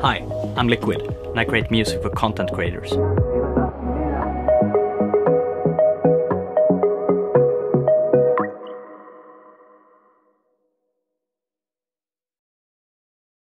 Hi, I'm Liquid, and I create music for content creators.